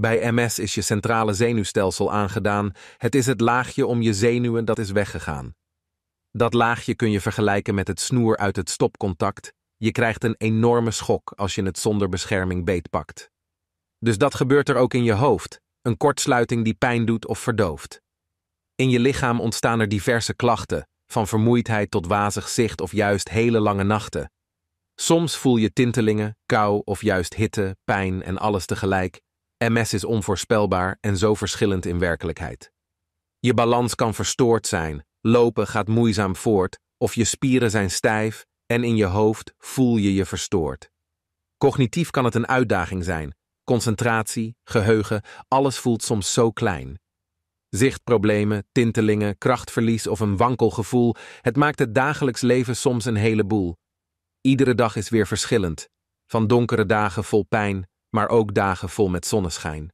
Bij MS is je centrale zenuwstelsel aangedaan, het is het laagje om je zenuwen dat is weggegaan. Dat laagje kun je vergelijken met het snoer uit het stopcontact. Je krijgt een enorme schok als je het zonder bescherming beetpakt. Dus dat gebeurt er ook in je hoofd, een kortsluiting die pijn doet of verdooft. In je lichaam ontstaan er diverse klachten, van vermoeidheid tot wazig zicht of juist hele lange nachten. Soms voel je tintelingen, kou of juist hitte, pijn en alles tegelijk. MS is onvoorspelbaar en zo verschillend in werkelijkheid. Je balans kan verstoord zijn, lopen gaat moeizaam voort, of je spieren zijn stijf en in je hoofd voel je je verstoord. Cognitief kan het een uitdaging zijn. Concentratie, geheugen, alles voelt soms zo klein. Zichtproblemen, tintelingen, krachtverlies of een wankel gevoel, het maakt het dagelijks leven soms een heleboel. Iedere dag is weer verschillend, van donkere dagen vol pijn, maar ook dagen vol met zonneschijn.